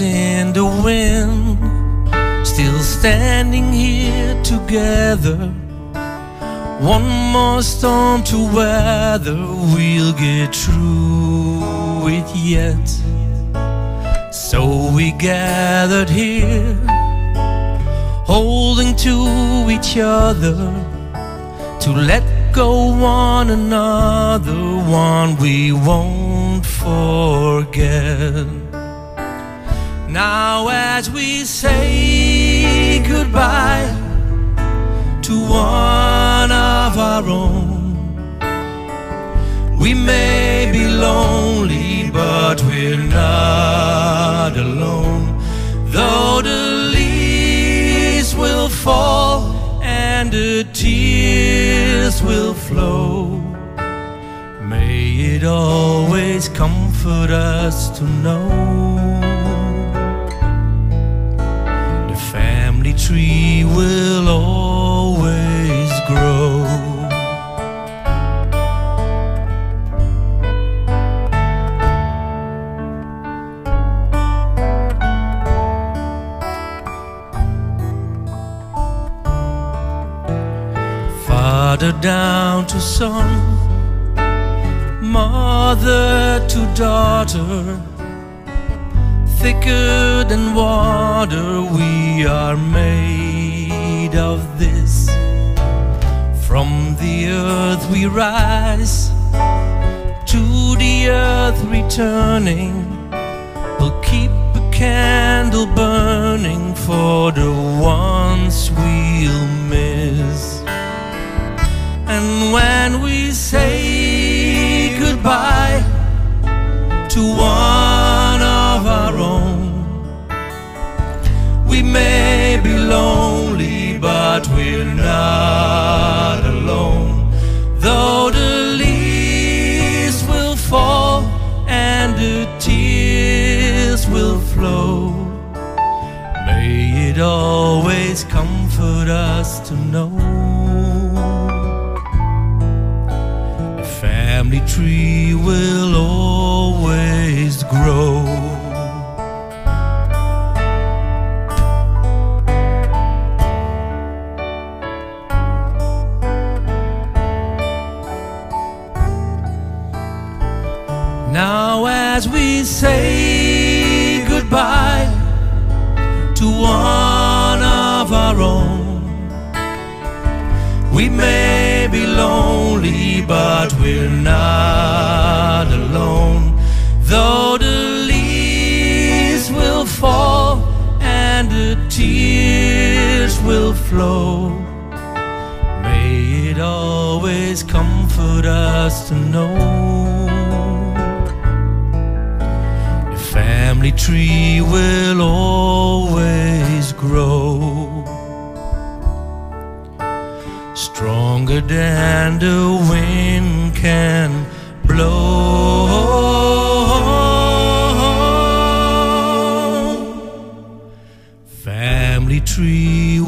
in the wind, still standing here together. One more storm to weather, we'll get through it yet. So we gathered here, holding to each other to let go one another, one we won't forget. Now, as we say goodbye to one of our own, we may be lonely, but we're not alone. Though the leaves will fall and the tears will flow, may it always comfort us to know tree will always grow. Father down to son, mother to daughter, thicker than water, we are made of this. From the earth we rise, to the earth returning. We'll keep a candle burning for the ones we'll miss. And when we say goodbye to one we're not alone. Though the leaves will fall and the tears will flow, may it always comfort us to know. The family tree will always grow. As we say goodbye to one of our own, we may be lonely, but we're not alone. Though the leaves will fall and the tears will flow, may it always comfort us to know family tree will always grow. Stronger than the wind can blow. Family tree